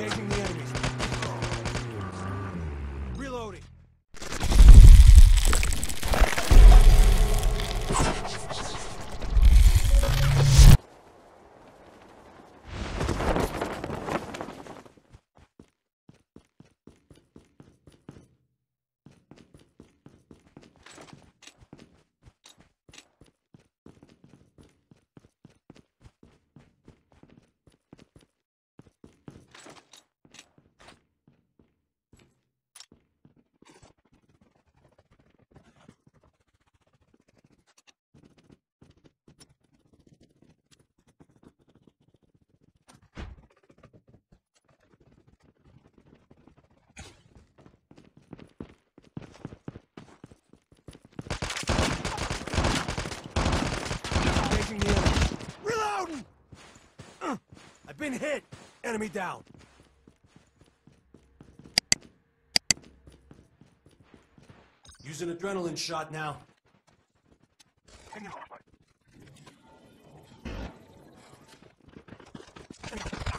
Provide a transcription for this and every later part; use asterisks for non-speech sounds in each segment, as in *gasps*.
Engaging the enemies. Reloading. Engaging the enemy. Reloading! Uh, I've been hit. Enemy down. Use an adrenaline shot now. Reloading. Enemy down.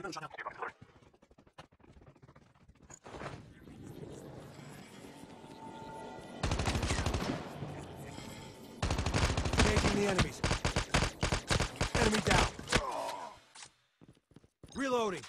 Adrenaline shot now. The enemies. Enemy down. Reloading.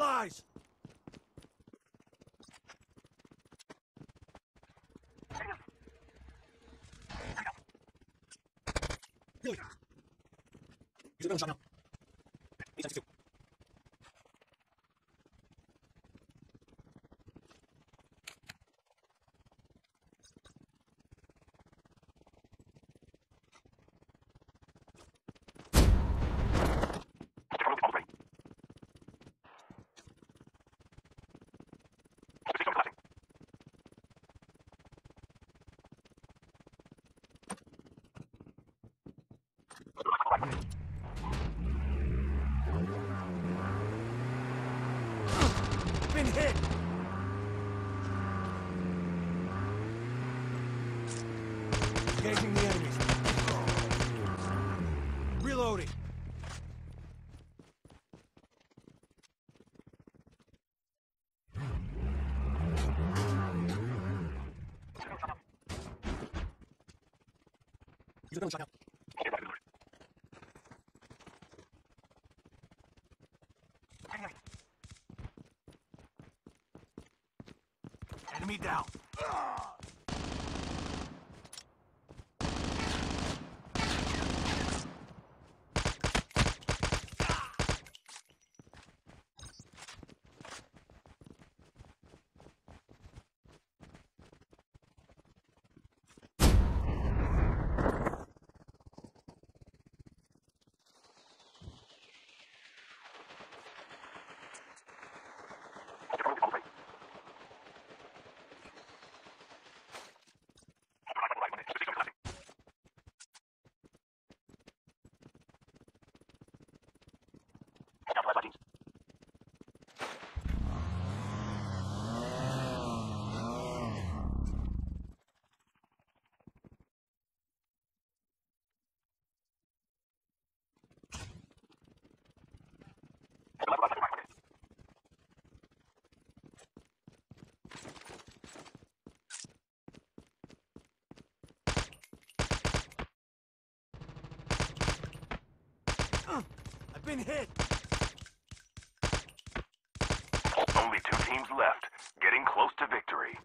supplies! Good. A gun shot now. 872. Been hit! Engaging the enemies. Reloading. Use adrenaline shot now. Enemy down. *gasps* I've been hit. Only two teams left, getting close to victory.